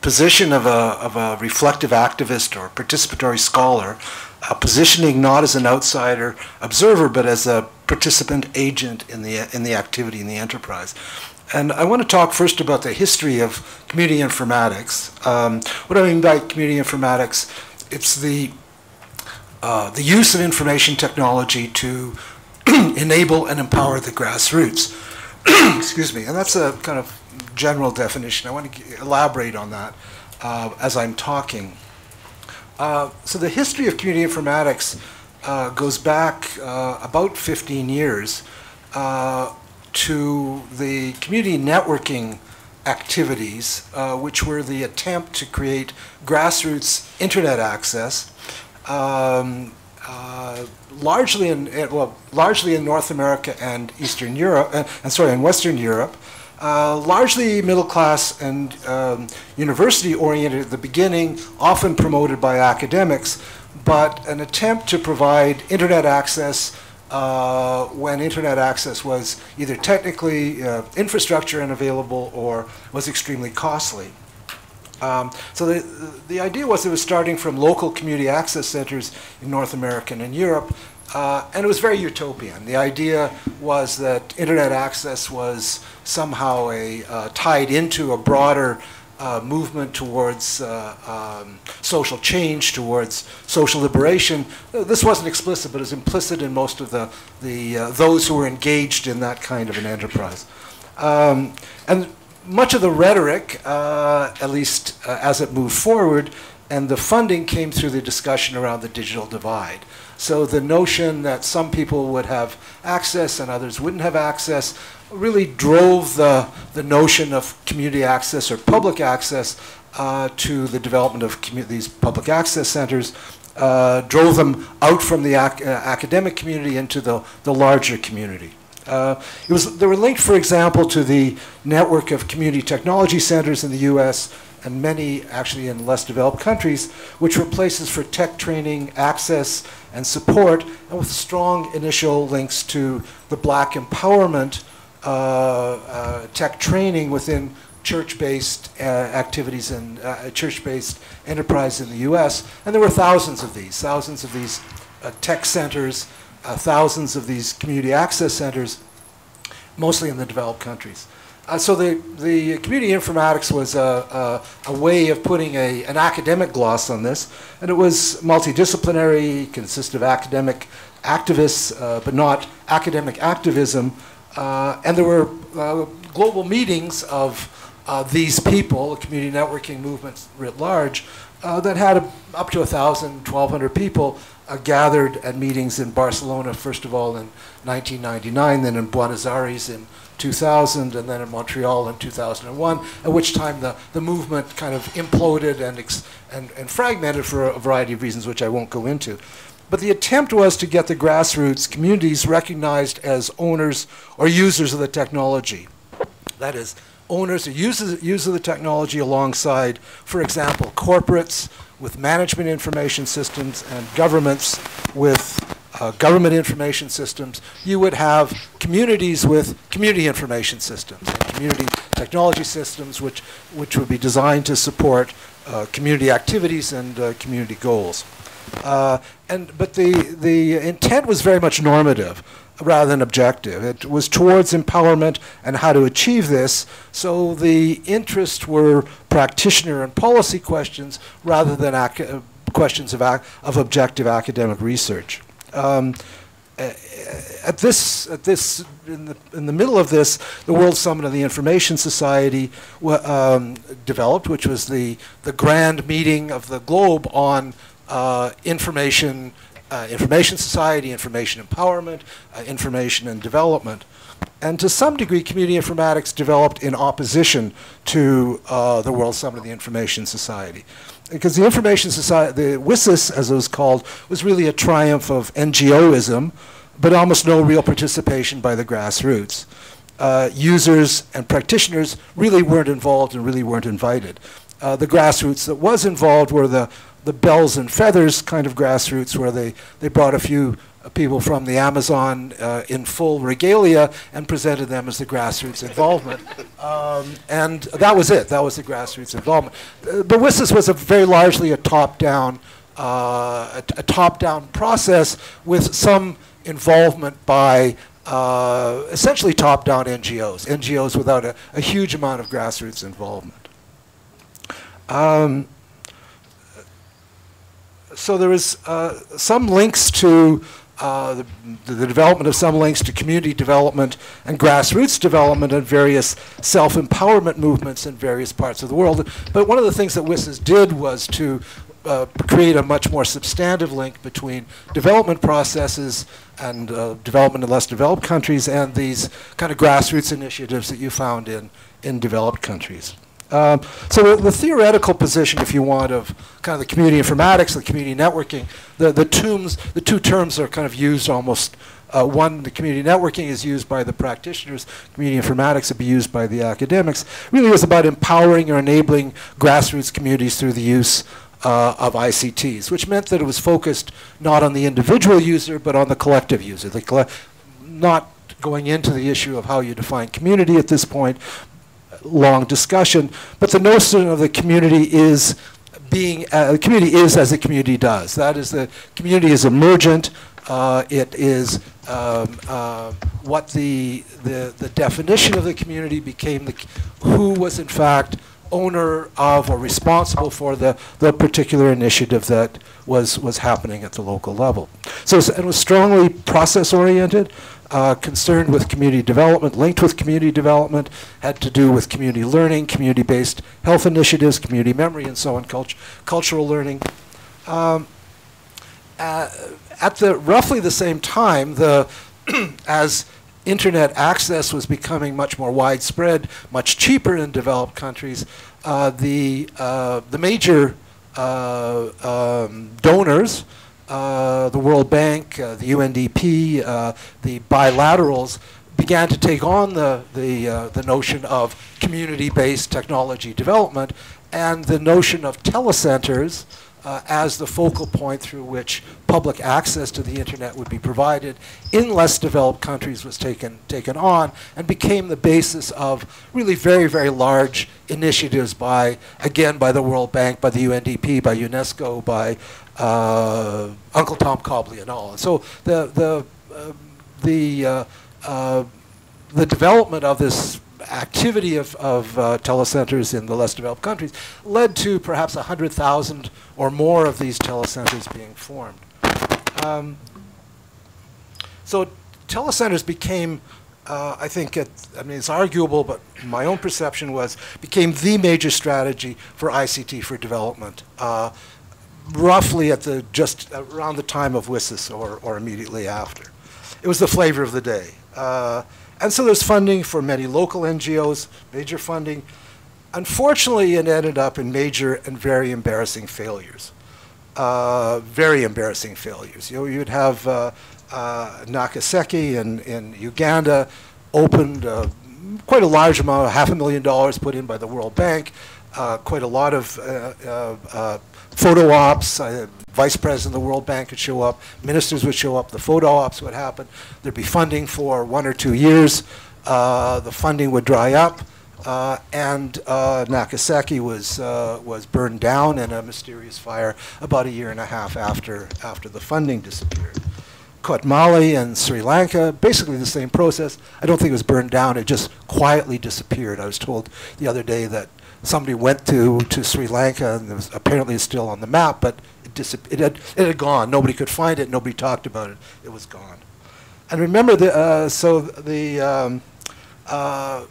position of a, of a reflective activist or participatory scholar, uh, positioning not as an outsider observer, but as a participant agent in the, in the activity, in the enterprise. And I want to talk first about the history of community informatics. Um, what I mean by community informatics, it's the, uh, the use of information technology to enable and empower the grassroots. Excuse me. And that's a kind of general definition. I want to elaborate on that uh, as I'm talking. Uh, so the history of community informatics uh, goes back uh, about 15 years uh, to the community networking activities, uh, which were the attempt to create grassroots internet access, um, largely in well, largely in North America and Eastern Europe, and sorry, in Western Europe, uh, largely middle class and um, university oriented at the beginning, often promoted by academics, but an attempt to provide internet access uh, when internet access was either technically uh, infrastructure unavailable or was extremely costly. Um, so the, the idea was it was starting from local community access centers in North America and in Europe, uh, and it was very utopian. The idea was that internet access was somehow a, uh, tied into a broader uh, movement towards uh, um, social change, towards social liberation. Uh, this wasn't explicit, but it was implicit in most of the, the uh, those who were engaged in that kind of an enterprise. Um, and much of the rhetoric, at least as it moved forward, and the funding came through the discussion around the digital divide. So the notion that some people would have access and others wouldn't have access really drove the, the notion of community access or public access uh, to the development of these public access centers, uh, drove them out from the ac uh, academic community into the, the larger community. Uh, it was, they were linked, for example, to the network of community technology centers in the U.S and many actually in less developed countries, which were places for tech training, access, and support, and with strong initial links to the black empowerment uh, uh, tech training within church-based uh, activities and uh, church-based enterprise in the U.S. And there were thousands of these, thousands of these uh, tech centers, uh, thousands of these community access centers, mostly in the developed countries. Uh, so the, the community informatics was a, a, a, way of putting a, an academic gloss on this, and it was multidisciplinary, consisted of academic activists, uh, but not academic activism. Uh, and there were uh, global meetings of uh, these people, community networking movements writ large, that had up to 1,000, 1,200 people Uh, gathered at meetings in Barcelona, first of all in 1999, then in Buenos Aires in 2000 and then in Montreal in 2001, at which time the, the movement kind of imploded and, and, and fragmented for a variety of reasons, which I won't go into. But the attempt was to get the grassroots communities recognized as owners or users of the technology. That is, owners or users, users of the technology alongside, for example, corporates with management information systems and governments with uh, government information systems, you would have communities with community information systems and community technology systems which, which would be designed to support uh, community activities and uh, community goals. Uh, and, but the, the intent was very much normative rather than objective. It was towards empowerment and how to achieve this, so the interests were practitioner and policy questions rather than questions of, of objective academic research. Um, at this, at this, in the, in the middle of this, the World Summit of the Information Society um, developed, which was the, the grand meeting of the globe on uh, information, uh, information society, information empowerment, uh, information and development. And to some degree, community informatics developed in opposition to uh, the World Summit of the Information Society because the Information Society, the WSIS, as it was called, was really a triumph of NGOism, but almost no real participation by the grassroots. Uh, users and practitioners really weren't involved and really weren't invited. Uh, the grassroots that was involved were the, the bells and feathers kind of grassroots where they, they brought a few people from the Amazon uh, in full regalia and presented them as the grassroots involvement. Um, and that was it. That was the grassroots involvement. The, but WSIS was a very largely a top-down uh, a, a top-down process with some involvement by uh, essentially top-down NGOs, NGOs without a, a, huge amount of grassroots involvement. Um, so there is uh, some links to uh, the, the, development of some links to community development and grassroots development and various self-empowerment movements in various parts of the world. But one of the things that WSIS did was to uh, create a much more substantive link between development processes and uh, development in less developed countries and these kind of grassroots initiatives that you found in, in developed countries. Um, so the, the, theoretical position, if you want, of kind of the community informatics, the community networking, the, the, tombs, the two terms are kind of used almost, uh, one, the community networking is used by the practitioners, community informatics would be used by the academics, really was about empowering or enabling grassroots communities through the use uh, of ICTs, which meant that it was focused not on the individual user, but on the collective user. The not going into the issue of how you define community at this point, long discussion, but the notion of the community is being, uh, the community is as the community does. That is, the community is emergent. Uh, it is um, uh, what the, the, the definition of the community became the, who was in fact owner of or responsible for the, the particular initiative that was, was happening at the local level. So it was strongly process oriented, uh, concerned with community development, linked with community development, had to do with community learning, community-based health initiatives, community memory, and so on, cult cultural learning. Um, uh, at the roughly the same time, the as internet access was becoming much more widespread, much cheaper in developed countries, uh, the uh, the major uh, um, donors uh, the World Bank, uh, the UNDP, the bilaterals began to take on the, the, the notion of community-based technology development and the notion of telecenters uh, as the focal point through which public access to the internet would be provided in less developed countries was taken, taken on and became the basis of really very, very large initiatives by, again, by the World Bank, by the UNDP, by UNESCO, by uh, Uncle Tom Cobley and all. so the, the, uh, the, uh, the development of this activity of, of uh, telecenters in the less developed countries led to perhaps 100,000 or more of these telecenters being formed. Um, so telecenters became, uh, I think, it, I mean, it's arguable, but my own perception was, became the major strategy for ICT for development. Uh, roughly at the, just around the time of WSIS or, or immediately after. It was the flavor of the day. And so there's funding for many local NGOs, major funding. Unfortunately, it ended up in major and very embarrassing failures. Uh, very embarrassing failures. You know, you'd have uh, uh, Nakaseke in, in Uganda opened uh, quite a large amount, half a million dollars put in by the World Bank, uh, quite a lot of uh, photo ops, vice president of the World Bank would show up, ministers would show up, the photo ops would happen, there'd be funding for one or two years, uh, the funding would dry up, uh, and uh, Nakaseke was, uh, was burned down in a mysterious fire about a year and a half after, after the funding disappeared. Kotmale and Sri Lanka, basically the same process. I don't think it was burned down, it just quietly disappeared. I was told the other day that somebody went to, to Sri Lanka and it was apparently still on the map, but it had, it had gone. Nobody could find it. Nobody talked about it. It was gone. And remember, the, uh, so the, um, uh,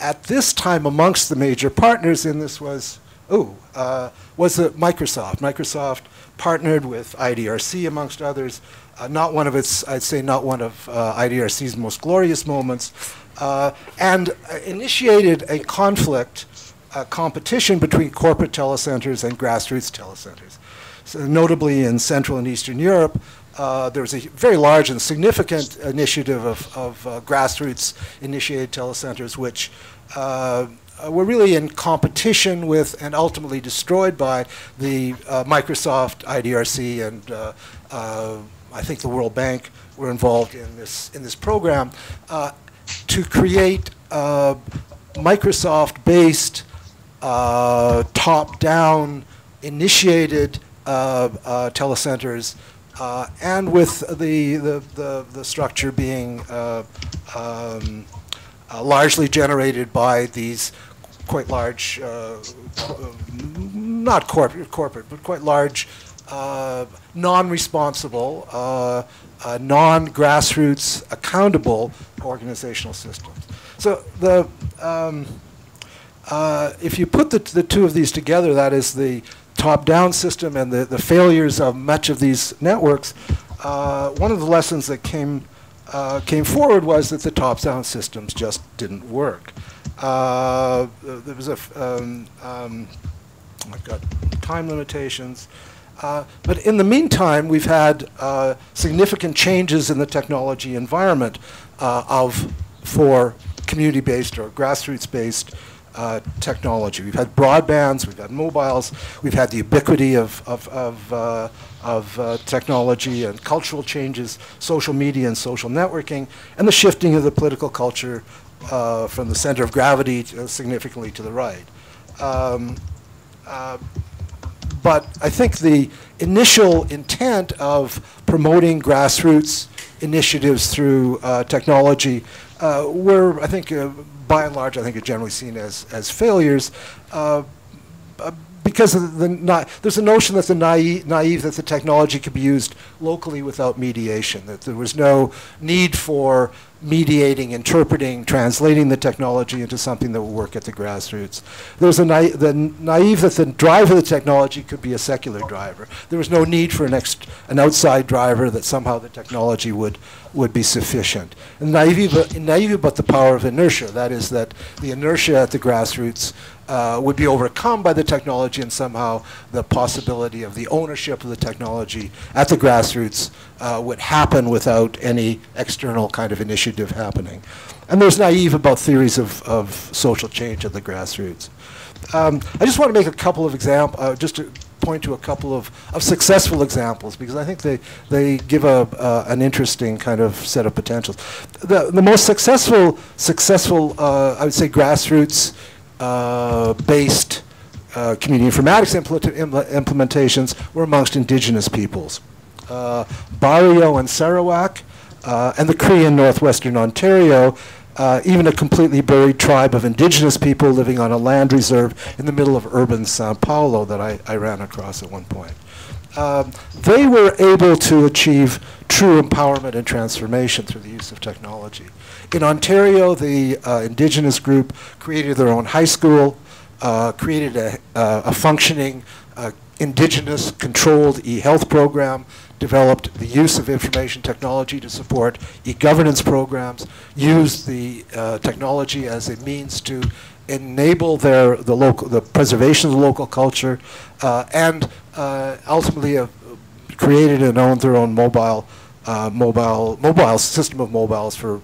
at this time amongst the major partners in this was, oh, uh, was Microsoft. Microsoft partnered with IDRC amongst others. Uh, not one of its, I'd say not one of uh, IDRC's most glorious moments, uh, and initiated a conflict, a competition between corporate telecenters and grassroots telecenters notably in Central and Eastern Europe, uh, there was a very large and significant initiative of, of uh, grassroots initiated telecenters, which uh, were really in competition with and ultimately destroyed by the uh, Microsoft, IDRC, and uh, uh, I think the World Bank were involved in this, in this program, to create Microsoft-based, top-down, initiated telecenters, uh, and with the, the, the, the structure being um, largely generated by these quite large, not corporate, corporate, but quite large uh, non-responsible, uh, uh, non-grassroots accountable organizational systems. So the, um, uh, if you put the, the two of these together, that is the top-down system and the, the failures of much of these networks, uh, one of the lessons that came, uh, came forward was that the top-down systems just didn't work. there was a, um, um, I've got time limitations. Uh, but in the meantime, we've had uh, significant changes in the technology environment uh, of for community-based or grassroots-based uh, technology. We've had broadbands, we've had mobiles, we've had the ubiquity of, of, of, uh, of technology and cultural changes, social media and social networking, and the shifting of the political culture from the center of gravity to, significantly to the right. Um, but I think the initial intent of promoting grassroots initiatives through uh, technology uh, were, I think, uh, by and large, I think are generally seen as, as failures uh, uh, because the there's a notion that the naive, naive that the technology could be used locally without mediation, that there was no need for mediating, interpreting, translating the technology into something that will work at the grassroots. There was a na the naive that the driver of the technology could be a secular driver. There was no need for an, an outside driver that somehow the technology would, would be sufficient. And naive, naive about the power of inertia, that is that the inertia at the grassroots uh, would be overcome by the technology and somehow the possibility of the ownership of the technology at the grassroots uh, would happen without any external kind of initiative happening. And there's naive about theories of, of social change at the grassroots. Um, I just want to make a couple of examples, uh, just to point to a couple of, of successful examples because I think they, they give a, uh, an interesting kind of set of potentials. The, the most successful, successful uh, I would say, grassroots uh, based uh, community informatics impl implementations were amongst indigenous peoples. Uh, Bario and Sarawak, uh, and the Cree in northwestern Ontario, uh, even a completely buried tribe of indigenous people living on a land reserve in the middle of urban Sao Paulo that I, I ran across at one point. Um, they were able to achieve true empowerment and transformation through the use of technology. In Ontario, the uh, Indigenous group created their own high school, uh, created a, uh, a functioning uh, Indigenous controlled e-health program, developed the use of information technology to support e-governance programs, used the uh, technology as a means to enable their the local the preservation of the local culture, uh, and ultimately created and owned their own mobile uh, mobile mobile system of mobiles for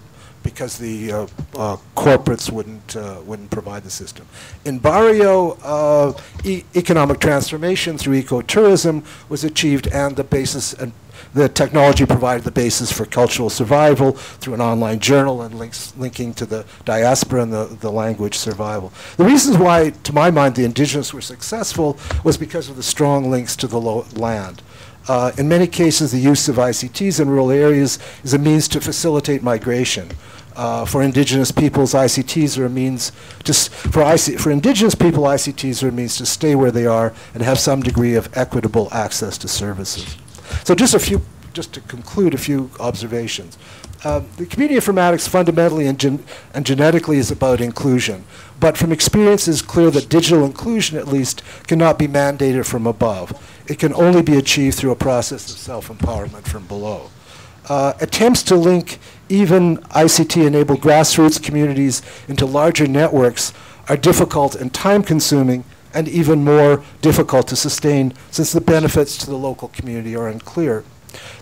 because the uh, uh, corporates wouldn't uh, wouldn't provide the system. In Bario, uh, e economic transformation through ecotourism was achieved, and the basis and the technology provided the basis for cultural survival through an online journal and links linking to the diaspora and the, the language survival. The reasons why, to my mind, the indigenous were successful was because of the strong links to the land. Uh, in many cases, the use of ICTs in rural areas is a means to facilitate migration. Uh, for indigenous peoples, ICTs are a means to, for, IC, for indigenous people, ICTs are a means to stay where they are and have some degree of equitable access to services. So just a few, just to conclude, a few observations. Uh, the community informatics fundamentally and, gen and genetically is about inclusion. But from experience, it's clear that digital inclusion, at least, cannot be mandated from above. It can only be achieved through a process of self-empowerment from below. Uh, attempts to link even ICT-enabled grassroots communities into larger networks are difficult and time-consuming and even more difficult to sustain since the benefits to the local community are unclear.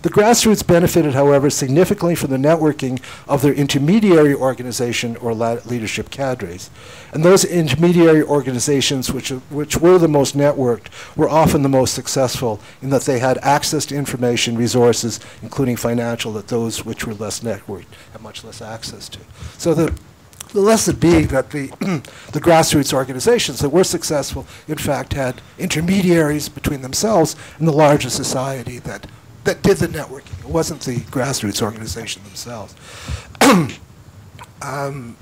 The grassroots benefited, however, significantly from the networking of their intermediary organization or leadership cadres. And those intermediary organizations, which, which were the most networked, were often the most successful in that they had access to information, resources, including financial, that those which were less networked had much less access to. So the the lesson being that the, the grassroots organizations that were successful, in fact, had intermediaries between themselves and the larger society that that did the networking. It wasn't the grassroots organization themselves. um,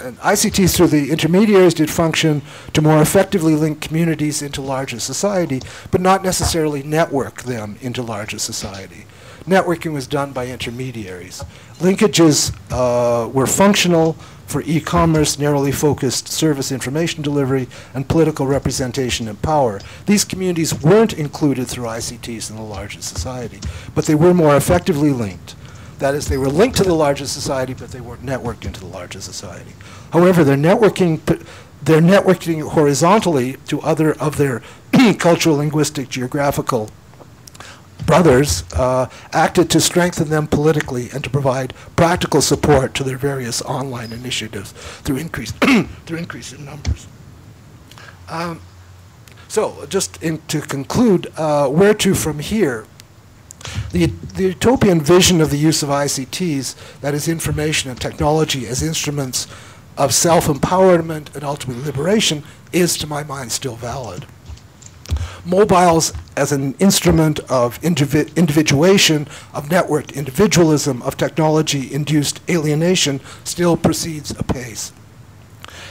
and ICTs through the intermediaries did function to more effectively link communities into larger society, but not necessarily network them into larger society. Networking was done by intermediaries. Linkages uh, were functional for e-commerce, narrowly focused service information delivery, and political representation and power. These communities weren't included through ICTs in the larger society, but they were more effectively linked. That is, they were linked to the larger society, but they weren't networked into the larger society. However, their networking, their networking horizontally to other of their cultural, linguistic, geographical brothers uh, acted to strengthen them politically and to provide practical support to their various online initiatives through increase, through increase in numbers. Um, so just in, to conclude, uh, where to from here? The, the utopian vision of the use of ICTs, that is information and technology as instruments of self-empowerment and ultimately liberation, is to my mind still valid mobiles as an instrument of indivi individuation, of networked individualism, of technology-induced alienation still proceeds apace.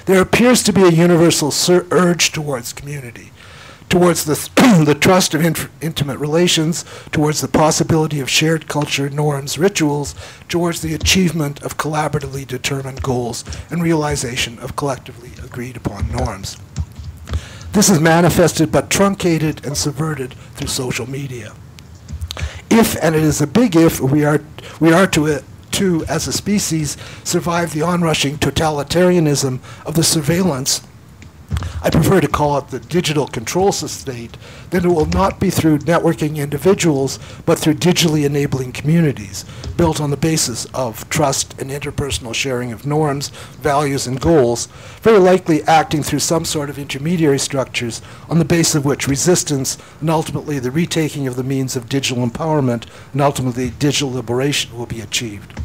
There appears to be a universal urge towards community, towards the, the trust of intimate relations, towards the possibility of shared culture, norms, rituals, towards the achievement of collaboratively determined goals and realization of collectively agreed upon norms. This is manifested but truncated and subverted through social media. If, and it is a big if, we are, we are to, uh, to, as a species, survive the onrushing totalitarianism of the surveillance I prefer to call it the digital control state, then it will not be through networking individuals, but through digitally enabling communities, built on the basis of trust and interpersonal sharing of norms, values, and goals, very likely acting through some sort of intermediary structures on the basis of which resistance and ultimately the retaking of the means of digital empowerment and ultimately digital liberation will be achieved.